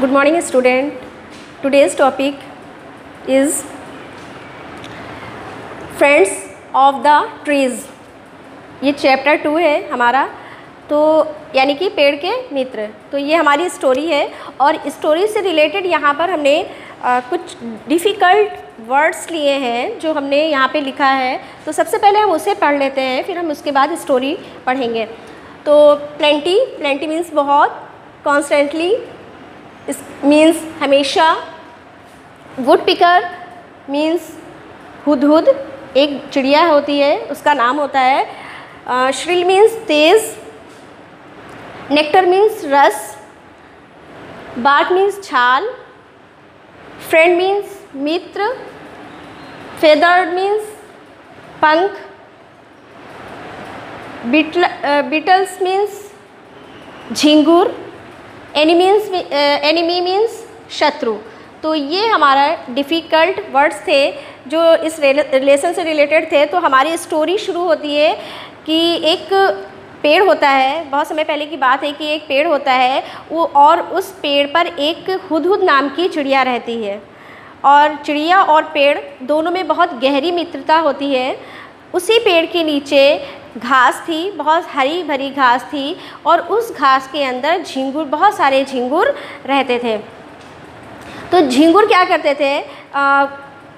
good morning student. Today's topic is friends of the trees. ये chapter two है हमारा तो यानी कि पेड़ के मित्र। तो ये हमारी स्टोरी है और स्टोरी से रिलेटेड यहाँ पर हमने आ, कुछ डिफ़िकल्ट वर्ड्स लिए हैं जो हमने यहाँ पे लिखा है। तो सबसे पहले हम उसे पढ़ लेते हैं फिर हम उसके बाद स्टोरी पढ़ेंगे। तो प्लेंटी प्लेंटी मीन्स बहुत कॉन्स्टेंटली मीन्स हमेशा वुड पिकर मीन्स हुदहुद, एक चिड़िया होती है, उसका नाम होता है श्रिल मीन्स तेज़ नेक्टर मीन्स रस, बाट मीन्स छाल फ्रेंड मीन्स मित्र फेदर्ड मीन्स पंख बिटल बिटल्स मीन्स झिंगुर एनिमीन्स एनिमी मीन्स शत्रु। तो ये हमारा डिफ़िकल्ट वर्ड्स थे, जो इस रिलेशन से रिलेटेड थे। तो हमारी स्टोरी शुरू होती है कि एक पेड़ होता है। बहुत समय पहले की बात है कि एक पेड़ होता है, वो और उस पेड़ पर एक हुदहुद नाम की चिड़िया रहती है। और चिड़िया और पेड़ दोनों में बहुत गहरी मित्रता होती है। उसी पेड़ के नीचे घास थी बहुत हरी भरी घास थी और उस घास के अंदर झिंगुर बहुत सारे झिंगुर रहते थे। तो झिंगुर क्या करते थे?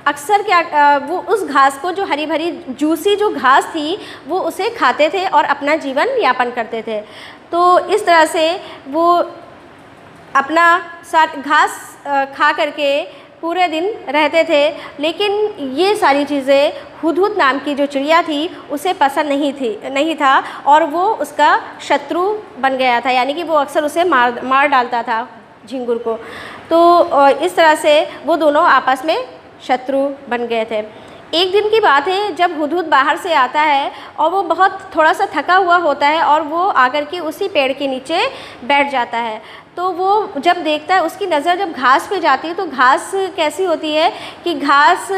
अक्सर क्या आ, वो उस घास को जो हरी भरी जूसी जो घास थी वो उसे खाते थे और अपना जीवन यापन करते थे। तो इस तरह से वो अपना घास खा करके पूरे दिन रहते थे, लेकिन ये सारी चीज़ें हुदहुद नाम की जो चिड़िया थी, उसे पसंद नहीं थी, नहीं था और वो उसका शत्रु बन गया था, यानी कि वो अक्सर उसे मार मार डालता था झिंगुर को। तो इस तरह से वो दोनों आपस में शत्रु बन गए थे। एक दिन की बात है, जब हुदहुद बाहर से आता है और वो बहुत थोड़ा सा थका हुआ होता है और वो आकर के उसी पेड़ के नीचे बैठ जाता है। तो वो जब देखता है, उसकी नज़र जब घास पे जाती है तो घास कैसी होती है कि घास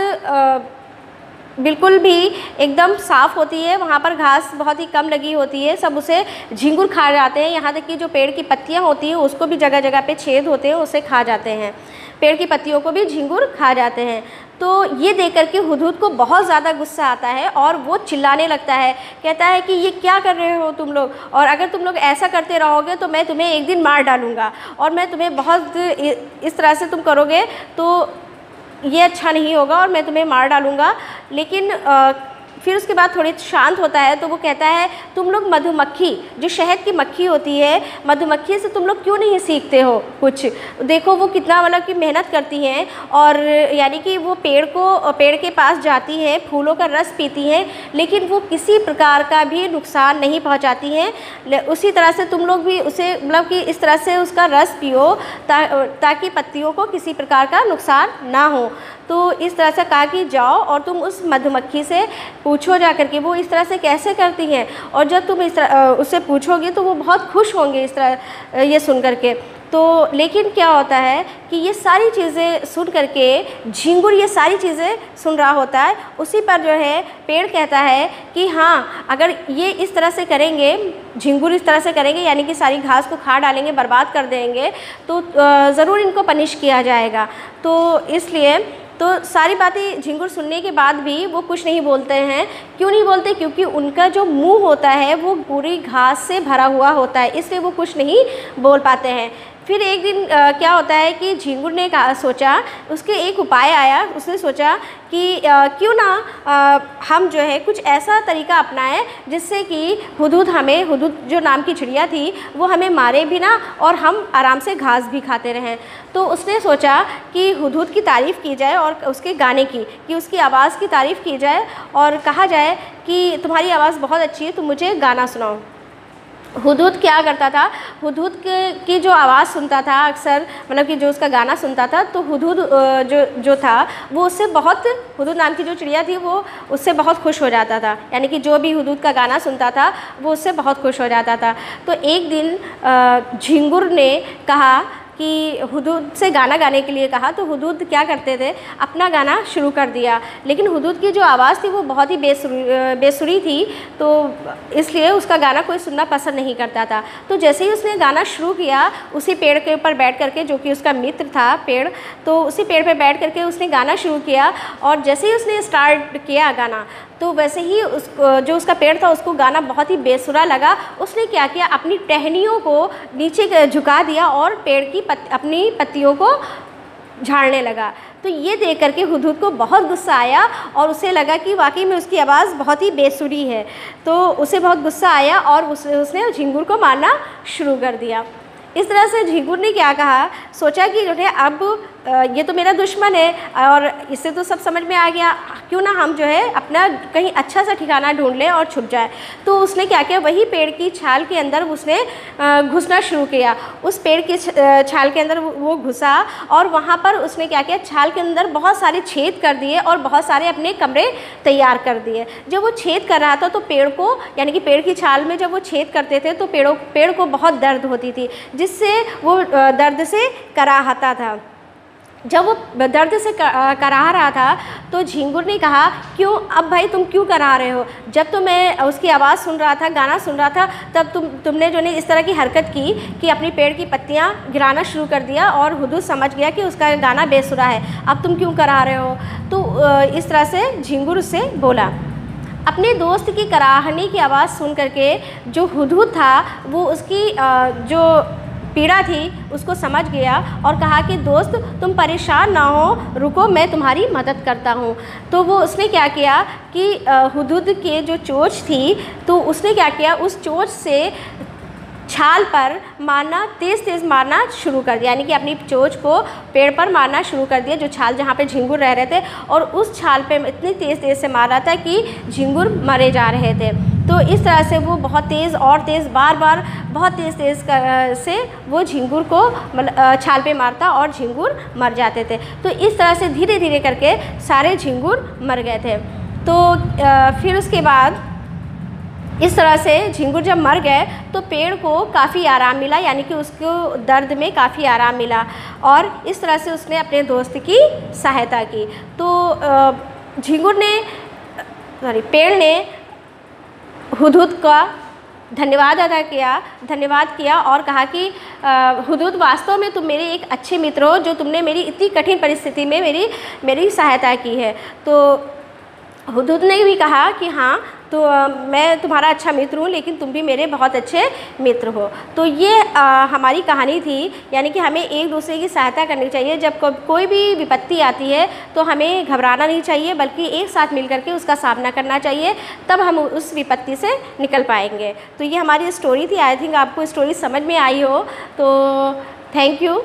बिल्कुल भी एकदम साफ़ होती है, वहाँ पर घास बहुत ही कम लगी होती है, सब उसे झिंगुर खा जाते हैं। यहाँ तक कि जो पेड़ की पत्तियाँ होती हैं, उसको भी जगह जगह पे छेद होते हैं, उसे खा जाते हैं। पेड़ की पत्तियों को भी झिंगुर खा जाते हैं। तो ये देख कर के हदूद को बहुत ज़्यादा गुस्सा आता है और वो चिल्लाने लगता है कहता है कि ये क्या कर रहे हो तुम लोग? और अगर तुम लोग ऐसा करते रहोगे तो मैं तुम्हें एक दिन मार डालूँगा और मैं तुम्हें बहुत इस तरह से तुम करोगे तो ये अच्छा नहीं होगा और मैं तुम्हें मार डालूँगा। लेकिन आ, फिर उसके बाद थोड़ी शांत होता है तो वो कहता है तुम लोग मधुमक्खी जो शहद की मक्खी होती है मधुमक्खी से तुम लोग क्यों नहीं सीखते हो कुछ? देखो वो कितना मतलब कि मेहनत करती हैं और यानी कि वो पेड़ को पेड़ के पास जाती हैं फूलों का रस पीती हैं लेकिन वो किसी प्रकार का भी नुकसान नहीं पहुँचाती हैं। उसी तरह से तुम लोग भी उसे मतलब कि इस तरह से उसका रस पियो ता, ताकि पत्तियों को किसी प्रकार का नुकसान ना हो। तो इस तरह से कहा कि जाओ और तुम उस मधुमक्खी से पूछो जा कर के वो इस तरह से कैसे करती हैं? और जब तुम इस तरह उससे पूछोगे तो वो बहुत खुश होंगे इस तरह ये सुन कर के। तो लेकिन क्या होता है कि ये सारी चीज़ें सुन करके झिंगुर ये सारी चीज़ें सुन रहा होता है, उसी पर जो है पेड़ कहता है कि हाँ अगर ये इस तरह से करेंगे, झिंगुर इस तरह से करेंगे, यानी कि सारी घास को खा डालेंगे, बर्बाद कर देंगे तो ज़रूर इनको पनिश किया जाएगा। तो इसलिए तो सारी बातें झिंगुर सुनने के बाद भी वो कुछ नहीं बोलते हैं। क्यों नहीं बोलते? क्योंकि उनका जो मुँह होता है, वो पूरी घास से भरा हुआ होता है, इसलिए वो कुछ नहीं बोल पाते हैं। फिर एक दिन आ, क्या होता है कि झिंगुर ने कहा सोचा उसके एक उपाय आया। उसने सोचा कि क्यों ना आ, हम जो है कुछ ऐसा तरीका अपनाएँ जिससे कि हुदूद हमें हुदूद जो नाम की चिड़िया थी वो हमें मारे भी ना और हम आराम से घास भी खाते रहें। तो उसने सोचा कि हुदूद की तारीफ़ की जाए और उसके गाने की कि उसकी आवाज़ की तारीफ़ की जाए और कहा जाए कि तुम्हारी आवाज़ बहुत अच्छी है तुम मुझे गाना सुनाओ। हुदूद क्या करता था? हुदूद की जो आवाज़ सुनता था अक्सर मतलब कि जो उसका गाना सुनता था तो हुदूद जो जो था, वो उससे बहुत, हुदूद नाम की जो चिड़िया थी, वो उससे बहुत खुश हो जाता था। यानी कि जो भी हुदूद का गाना सुनता था, वो उससे बहुत खुश हो जाता था। तो एक दिन झिंगुर ने कहा कि हदूद से गाना गाने के लिए कहा तो हदूद क्या करते थे? अपना गाना शुरू कर दिया। लेकिन हदूद की जो आवाज़ थी, वो बहुत ही बेसुरी बेसुरी थी तो इसलिए उसका गाना कोई सुनना पसंद नहीं करता था। तो जैसे ही उसने गाना शुरू किया, उसी पेड़ के ऊपर बैठ करके, जो कि उसका मित्र था पेड़ तो उसी पेड़ पर बैठ करके उसने गाना शुरू किया और जैसे ही उसने स्टार्ट किया गाना तो वैसे ही उस जो उसका पेड़ था, उसको गाना बहुत ही बेसुरा लगा। उसने क्या किया? अपनी टहनियों को नीचे झुका दिया और पेड़ की पत, अपनी पतियों को झाड़ने लगा। तो ये देख करके हुदूद को बहुत गुस्सा आया और उसे लगा कि वाकई में उसकी आवाज़ बहुत ही बेसुरी है। तो उसे बहुत गुस्सा आया और उस, उसने झिंगुर को मारना शुरू कर दिया। इस तरह से झिंगुर ने क्या कहा? सोचा कि जो है अब ये तो मेरा दुश्मन है, और इससे तो सब समझ में आ गया, क्यों ना हम जो है अपना कहीं अच्छा सा ठिकाना ढूंढ लें और छुप जाए। तो उसने क्या किया? वही पेड़ की छाल के अंदर उसने घुसना शुरू किया। उस पेड़ की छाल के अंदर वो घुसा, और वहाँ पर उसने क्या किया? छाल के अंदर बहुत सारे छेद कर दिए और बहुत सारे अपने कमरे तैयार कर दिए। जब वो छेद कर रहा था तो पेड़ को, यानी कि पेड़ की छाल में जब वो छेद करते थे तो पेड़ों, पेड़ को बहुत दर्द होती थी जिससे वो दर्द से कराहता था। जब वो दर्द से करा रहा था तो झिंगुर ने कहा, क्यों? अब भाई तुम क्यों करा रहे हो? जब तो मैं उसकी आवाज़ सुन रहा था, गाना सुन रहा था, तब तुम, तुमने जो ने इस तरह की हरकत की कि अपनी पेड़ की पत्तियाँ गिराना शुरू कर दिया और हुदू समझ गया कि उसका गाना बेसुरा है। अब तुम क्यों करा रहे हो? तो इस तरह से झिंगुर उससे बोला। अपने दोस्त की कराहनी की आवाज़ सुन करके जो हुदू था, वो उसकी जो पीड़ा थी, उसको समझ गया और कहा कि, दोस्त, तुम परेशान ना हो, रुको, मैं तुम्हारी मदद करता हूँ। तो वो उसने क्या किया कि हदूद के जो चोच थी तो उसने क्या किया, उस चोच से छाल पर मारना तेज़ तेज़ मारना शुरू कर दिया, यानी कि अपनी चोच को पेड़ पर मारना शुरू कर दिया, जो छाल जहाँ पे झिंगुर रह रहे थे, और उस छाल पे इतनी तेज़ तेज़ से मार रहा था कि झिंगुर मरे जा रहे थे। तो इस तरह से वो बहुत तेज़ और तेज़, बार बार बहुत तेज़ तेज़ से वो झिंगुर को छाल पे मारता और झिंगुर मर जाते थे। तो इस तरह से धीरे धीरे करके सारे झिंगुर मर गए थे। तो फिर उसके बाद इस तरह से झिंगुर जब मर गए तो पेड़ को काफ़ी आराम मिला, यानी कि उसको दर्द में काफ़ी आराम मिला और इस तरह से उसने अपने दोस्त की सहायता की। तो झिंगुर ने, सॉरी, पेड़ ने हुदूद का धन्यवाद अदा किया, धन्यवाद किया और कहा कि हदूद वास्तव में तुम मेरे एक अच्छे मित्र हो जो तुमने मेरी इतनी कठिन परिस्थिति में मेरी मेरी सहायता की है। तो हदूद ने भी कहा कि हाँ तो आ, मैं तुम्हारा अच्छा मित्र हूँ लेकिन तुम भी मेरे बहुत अच्छे मित्र हो। तो ये आ, हमारी कहानी थी यानी कि हमें एक दूसरे की सहायता करनी चाहिए। जब को, कोई भी विपत्ति आती है तो हमें घबराना नहीं चाहिए बल्कि एक साथ मिल करके उसका सामना करना चाहिए तब हम उस विपत्ति से निकल पाएँगे। तो ये हमारी स्टोरी थी। आई थिंक आपको स्टोरी समझ में आई हो तो थैंक यू।